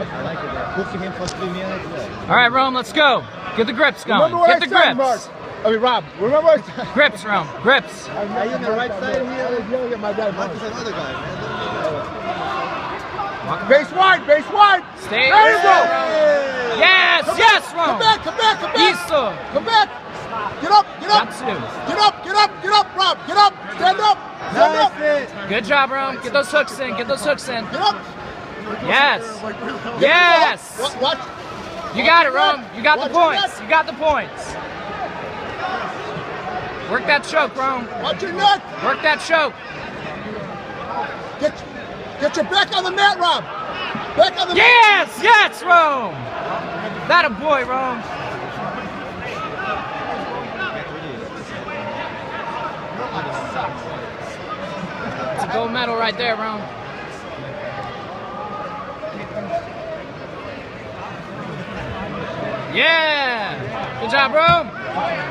I like it. Yeah. Cooking him for three minutes. Yeah. All right, Rome, let's go. Get the grips going. Remember what Get I the said, grips. Mark. I mean, Rob. Remember what I said? Grips, Rome. Grips. Are you on the right side here? Yelling at my guy, Mark Mark. is another guy, man. Base wide, base wide. Stay. There you go. Yes, Come yes, back, Rome. Come back, come back, come back. Isso. Come back. Get up, get up. Get up, get up, get up, Rob. Get up. Stand up. Stand up. Good job, Rome. Get those hooks in. Get those hooks in. Get up. Yes. Yes. What? What? You got it, Rome. You got the points. You got the points. Work that choke, Rome. Watch your neck. Work that choke. Get, get your back on the mat, Rob. Back on the mat Yes, yes, Rome. That a boy, Rome. It's a gold medal right there, Rome. Yeah. Good job, Rome.